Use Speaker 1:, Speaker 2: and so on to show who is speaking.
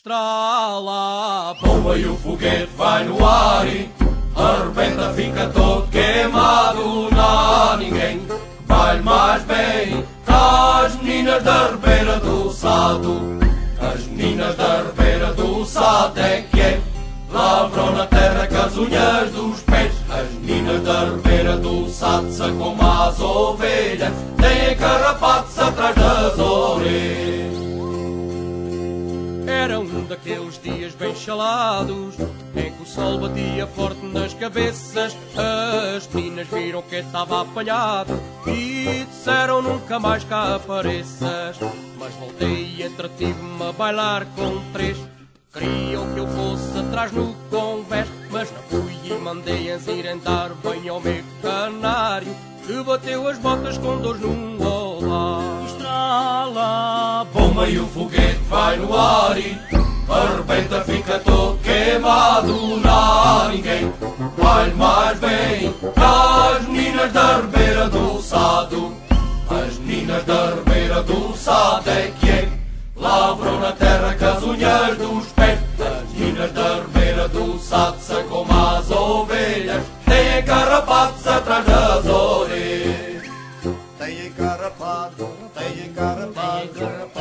Speaker 1: Estrala,
Speaker 2: Bomba e o foguete vai no ar e arrebenta, fica todo queimado. Não há ninguém vai mais bem. As meninas da Ribeira do Sado, as meninas da Ribeira do Sado é que é. Lavram na terra com as unhas dos pés. As meninas da Ribeira do Sado são como as ovelhas, têm carrapatos atrás
Speaker 1: um daqueles dias bem chalados Em que o sol batia forte nas cabeças. As meninas viram que estava apanhado E disseram nunca mais cá apareças. Mas voltei e entretive-me a bailar com três. Queriam que eu fosse atrás no convés Mas não fui e mandei-as irem dar banho ao meu canário Que bateu as botas com dores no olar
Speaker 2: Estrala, bomba e o foguete vai no ar e arrebenta, fica todo queimado. Não há ninguém vai mais bem que as meninas da Ribeira do Sado. As meninas da Ribeira do Sado é que é, lavram na terra com as unhas dos pés. As meninas da Ribeira do Sado são como as ovelhas, têm carrapatos atrás das orelhas.
Speaker 3: Tem encarapado, tem encarapado,